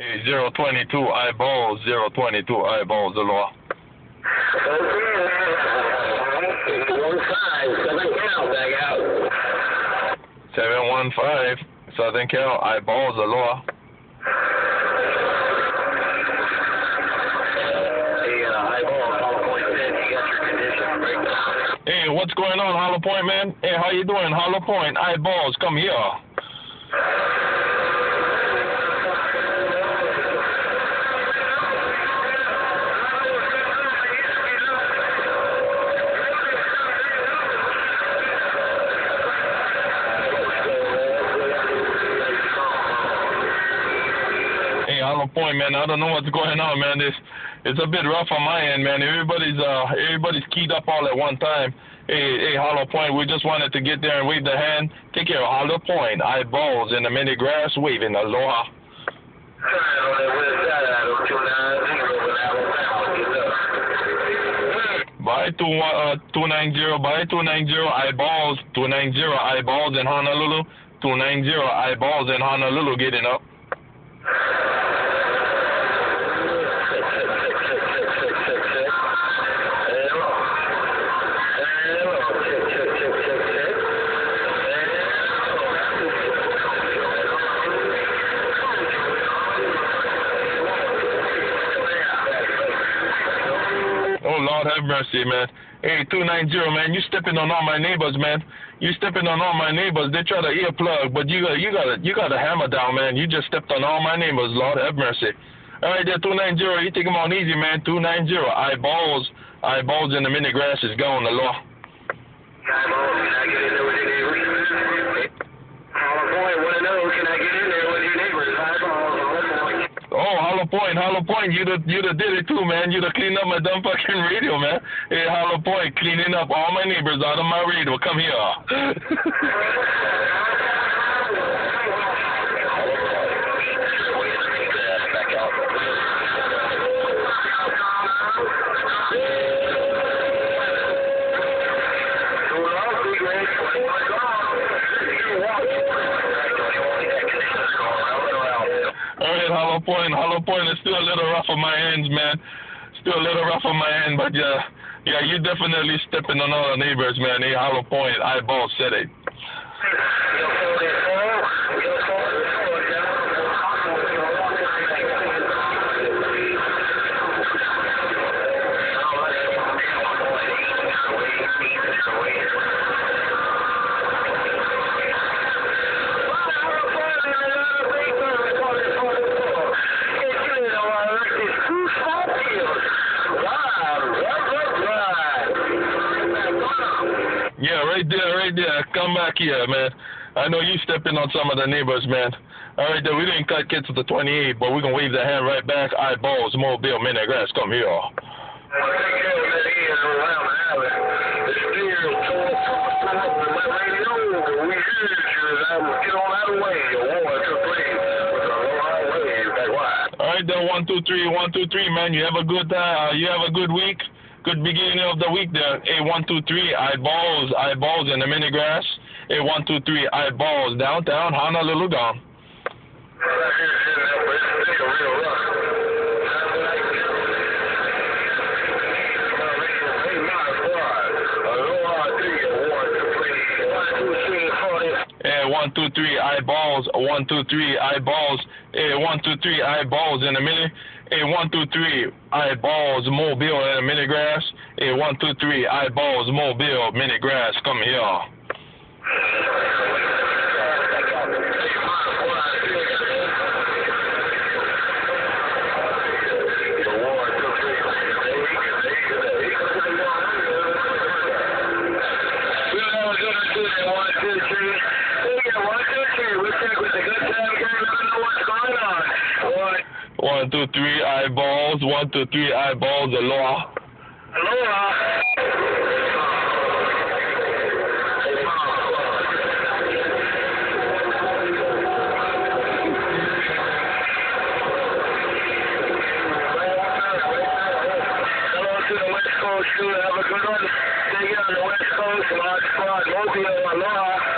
022 eyeballs, 022 eyeballs, aloha. One five, seven count, back out. 715 Southern Cal eyeballs, aloha. Hey, uh, Hollow Point you got your condition breakdown. Hey, what's going on, Hollow Point, man? Hey, how you doing, Hollow Point? Eyeballs, come here. Point, man. I don't know what's going on, man. It's it's a bit rough on my end, man. Everybody's uh everybody's keyed up all at one time. Hey, hey, Hollow Point, we just wanted to get there and wave the hand. Take care of Hollow Point, eyeballs in the mini grass waving aloha. Bye two uh two nine zero bye two nine zero eyeballs two nine zero eyeballs in Honolulu two nine zero eyeballs in Honolulu getting up. Oh Lord have mercy, man. Hey, two nine zero, man. You stepping on all my neighbors, man. You stepping on all my neighbors. They try to earplug, but you got you got to you got a hammer down, man. You just stepped on all my neighbors. Lord have mercy. All right, there, two nine zero. You take them on easy, man. Two nine zero. Eyeballs, eyeballs in the mini grass is gone. The law. Hollow Point, Hollow Point, you the you the did it too, man. You the cleaned up my dumb fucking radio, man. Hey, Hollow Point, cleaning up all my neighbors out of my radio. Come here. Point, Hollow Point is still a little rough on my ends, man. Still a little rough on my end, but yeah, yeah, you definitely stepping on all the neighbors, man. Hey, Hollow Point, eyeball said it. There, right there. Come back here, man. I know you stepping on some of the neighbors, man. All right, there. We didn't cut kids to the 28, but we're gonna wave the hand right back. Eyeballs, mobile, minute grass. Come here. All right, then One, two, three. One, two, three, man. You have a good, uh, you have a good week. Good beginning of the week there. Hey, one, two, three. Eyeballs, eyeballs in the mini grass. Hey, one, two, three. Eyeballs downtown Honolulu gone. Hey, one, two, three, eyeballs. One, two, three, eyeballs. Hey, one, two, three, eyeballs in a minute. Hey, one, two, three, eyeballs, mobile in a mini grass. Hey, one, two, three, eyeballs, mobile, mini grass. Come here. to three eyeballs. One, two, three eyeballs. Aloha. Aloha. Have a good one. Take it on the West Coast, Mobile, Aloha. Aloha.